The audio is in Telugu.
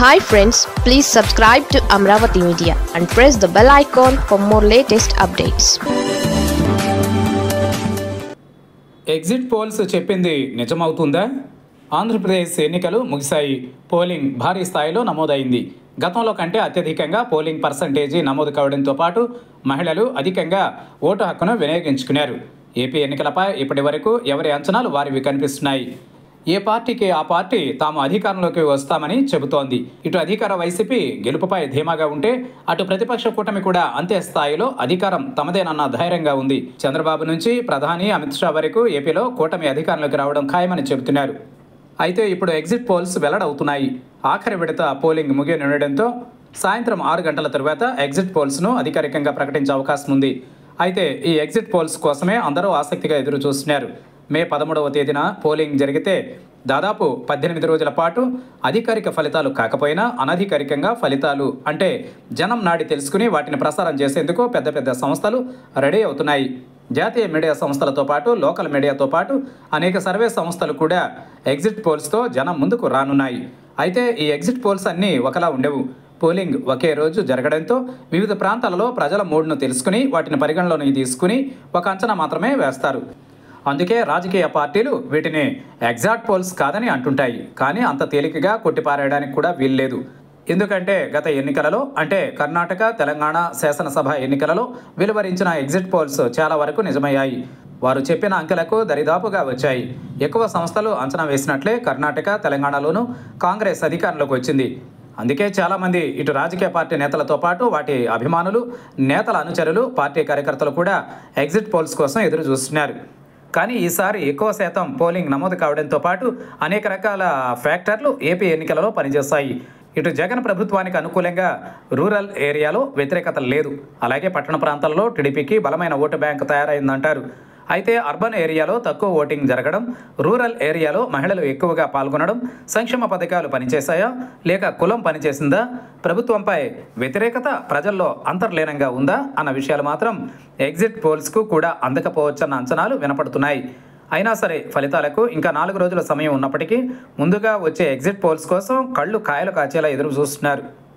Hi friends please subscribe to Amaravati media and press the bell icon for more latest updates exit polls చెప్పింది నిజమవుతుందా? ఆంధ్రప్రదేశ్ ఎన్నికలు ముగిశాయి. పోలింగ్ భారీ స్థాయిలో నమోదైంది. గతంలో కంటే అత్యధికంగా పోలింగ్ పర్సంటేజీ నమోదు కావడంతో పాటు మహిళలు అధికంగా ఓటు హక్కును వినియోగించుకున్నారు. ఏపీ ఎన్నికలపై ఇప్పటి వరకు ఎవరి అంచనాలు వారివి కనిపిస్తున్నాయి. ఏ పార్టీకి ఆ పార్టీ తాము అధికారంలోకి వస్తామని చెబుతోంది. ఇటు అధికార వైసీపీ గెలుపుపై ధీమాగా ఉంటే అటు ప్రతిపక్ష కూటమి కూడా అంతే స్థాయిలో అధికారం తమదేనన్న ధైర్యంగా ఉంది. చంద్రబాబు నుంచి ప్రధాని అమిత్ షా వరకు ఏపీలో కూటమి అధికారంలోకి రావడం ఖాయమని చెబుతున్నారు. అయితే ఇప్పుడు ఎగ్జిట్ పోల్స్ వెల్లడవుతున్నాయి. ఆఖరి విడత పోలింగ్ ముగియనుండడంతో సాయంత్రం ఆరు గంటల తరువాత ఎగ్జిట్ పోల్స్ను అధికారికంగా ప్రకటించే అవకాశం ఉంది అయితే ఈ ఎగ్జిట్ పోల్స్ కోసమే అందరూ ఆసక్తిగా ఎదురు చూస్తున్నారు మే పదమూడవ తేదీన పోలింగ్ జరిగితే దాదాపు పద్దెనిమిది రోజుల పాటు అధికారిక ఫలితాలు కాకపోయినా అనధికారికంగా ఫలితాలు అంటే జనం నాడి తెలుసుకుని వాటిని ప్రసారం చేసేందుకు పెద్ద పెద్ద సంస్థలు రెడీ అవుతున్నాయి. జాతీయ మీడియా సంస్థలతో పాటు లోకల్ మీడియాతో పాటు అనేక సర్వే సంస్థలు కూడా ఎగ్జిట్ పోల్స్తో జనం ముందుకు రానున్నాయి. అయితే ఈ ఎగ్జిట్ పోల్స్ అన్నీ ఒకలా ఉండవు. పోలింగ్ ఒకే రోజు జరగడంతో వివిధ ప్రాంతాలలో ప్రజల మూడ్ను తెలుసుకుని వాటిని పరిగణలోనికి తీసుకుని ఒక అంచనా మాత్రమే వేస్తారు. అందుకే రాజకీయ పార్టీలు వీటిని ఎగ్జాక్ట్ పోల్స్ కాదని అంటుంటాయి. కానీ అంత తేలికగా కొట్టిపారేయడానికి కూడా వీల్లేదు. ఎందుకంటే గత ఎన్నికలలో అంటే కర్ణాటక తెలంగాణ శాసనసభ ఎన్నికలలో వెలువరించిన ఎగ్జిట్ పోల్స్ చాలా వరకు నిజమయ్యాయి. వారు చెప్పిన అంకెలకు దరిదాపుగా వచ్చాయి. ఎక్కువ సంస్థలు అంచనా వేసినట్లే కర్ణాటక తెలంగాణలోనూ కాంగ్రెస్ అధికారంలోకి వచ్చింది. అందుకే చాలామంది ఇటు రాజకీయ పార్టీ నేతలతో పాటు వాటి అభిమానులు నేతల అనుచరులు పార్టీ కార్యకర్తలు కూడా ఎగ్జిట్ పోల్స్ కోసం ఎదురు చూస్తున్నారు కానీ ఈసారి ఎక్కువ శాతం పోలింగ్ నమోదు కావడంతో పాటు అనేక రకాల ఫ్యాక్టర్లు ఏపీ ఎన్నికలలో పనిచేస్తాయి. ఇటు జగన్ ప్రభుత్వానికి అనుకూలంగా రూరల్ ఏరియాలో వ్యతిరేకత లేదు. అలాగే పట్టణ ప్రాంతాల్లో టీడీపీకి బలమైన ఓటు బ్యాంక్ తయారైందంటారు. అయితే అర్బన్ ఏరియాలో తక్కువ ఓటింగ్ జరగడం రూరల్ ఏరియాలో మహిళలు ఎక్కువగా పాల్గొనడం సంక్షేమ పథకాలు పనిచేశాయా? లేక కులం పనిచేసిందా? ప్రభుత్వంపై వ్యతిరేకత ప్రజల్లో అంతర్లీనంగా ఉందా? అన్న విషయాలు మాత్రం ఎగ్జిట్ పోల్స్కు కూడా అందకపోవచ్చన్న అంచనాలు వినపడుతున్నాయి. అయినా సరే ఫలితాలకు ఇంకా నాలుగు రోజుల సమయం ఉన్నప్పటికీ ముందుగా వచ్చే ఎగ్జిట్ పోల్స్ కోసం కళ్ళు కాయలు కాచేలా ఎదురు చూస్తున్నారు.